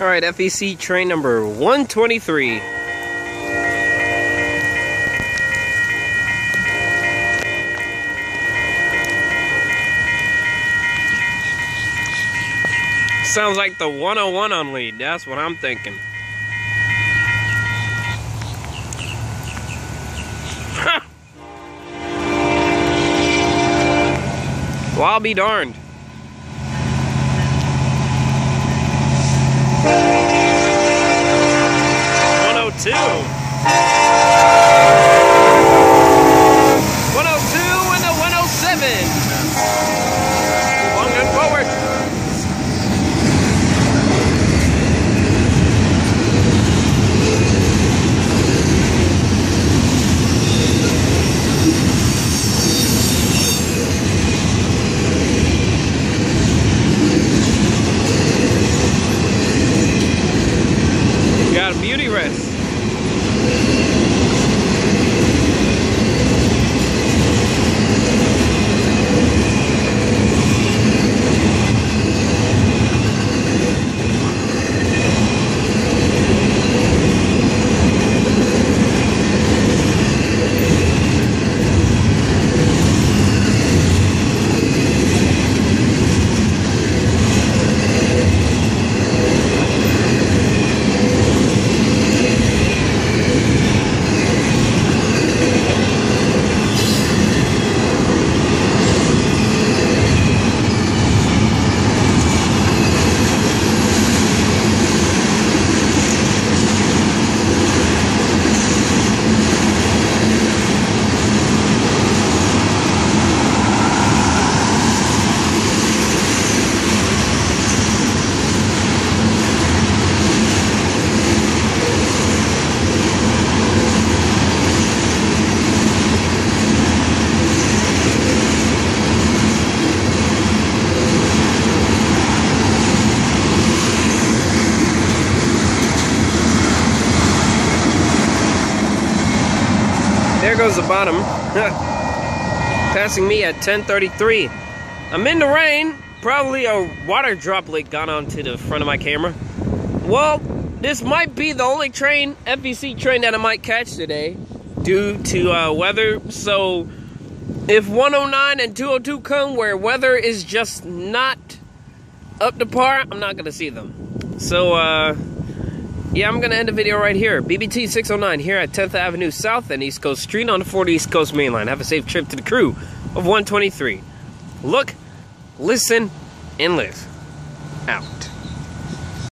All right, FEC train number 123. Sounds like the 101 on lead. That's what I'm thinking. well, I'll be darned. 102 and the 107. Long and forward. Beauty rest. There goes the bottom. Passing me at 1033. I'm in the rain. Probably a water droplet got onto the front of my camera. Well, this might be the only train, FEC train that I might catch today due to uh, weather. So if 109 and 202 come where weather is just not up to par, I'm not going to see them. So, uh, yeah, I'm gonna end the video right here. BBT 609 here at 10th Avenue South and East Coast Street on the 40 East Coast Main Line. Have a safe trip to the crew of 123. Look, listen, and live. Out.